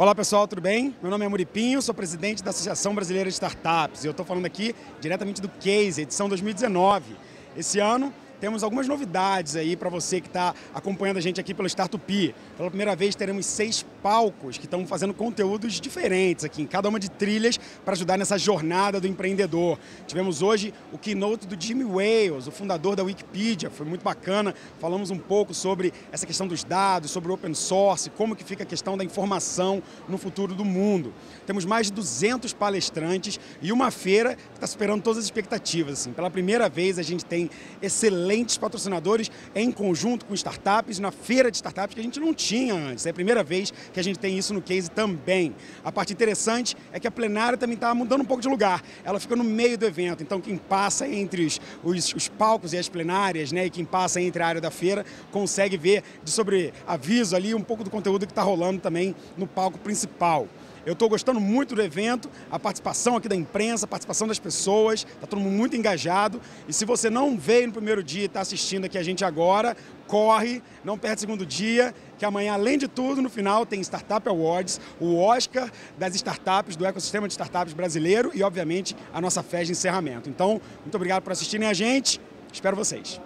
Olá pessoal, tudo bem? Meu nome é Muripinho, sou presidente da Associação Brasileira de Startups e eu estou falando aqui diretamente do Case, edição 2019. Esse ano temos algumas novidades aí para você que está acompanhando a gente aqui pelo Startup. Pela primeira vez teremos seis palcos que estão fazendo conteúdos diferentes aqui, em cada uma de trilhas para ajudar nessa jornada do empreendedor. Tivemos hoje o keynote do Jimmy Wales, o fundador da Wikipedia, foi muito bacana. Falamos um pouco sobre essa questão dos dados, sobre o open source, como que fica a questão da informação no futuro do mundo. Temos mais de 200 palestrantes e uma feira que está superando todas as expectativas. Assim. Pela primeira vez a gente tem excelente excelentes patrocinadores em conjunto com startups, na feira de startups que a gente não tinha antes. É a primeira vez que a gente tem isso no case também. A parte interessante é que a plenária também está mudando um pouco de lugar. Ela fica no meio do evento, então quem passa entre os, os, os palcos e as plenárias, né, e quem passa entre a área da feira, consegue ver de sobre aviso ali um pouco do conteúdo que está rolando também no palco principal. Eu estou gostando muito do evento, a participação aqui da imprensa, a participação das pessoas, está todo mundo muito engajado. E se você não veio no primeiro dia e está assistindo aqui a gente agora, corre, não perde o segundo dia, que amanhã, além de tudo, no final tem Startup Awards, o Oscar das startups, do ecossistema de startups brasileiro e, obviamente, a nossa festa de encerramento. Então, muito obrigado por assistirem a gente, espero vocês.